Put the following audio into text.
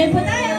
também poder.